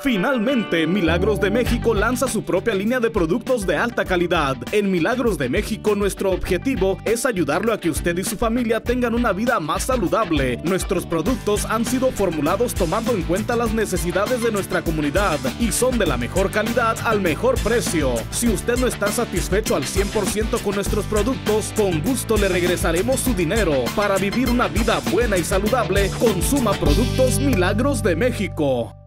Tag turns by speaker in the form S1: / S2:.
S1: Finalmente, Milagros de México lanza su propia línea de productos de alta calidad. En Milagros de México, nuestro objetivo es ayudarlo a que usted y su familia tengan una vida más saludable. Nuestros productos han sido formulados tomando en cuenta las necesidades de nuestra comunidad y son de la mejor calidad al mejor precio. Si usted no está satisfecho al 100% con nuestros productos, con gusto le regresaremos su dinero. Para vivir una vida buena y saludable, consuma productos Milagros de México.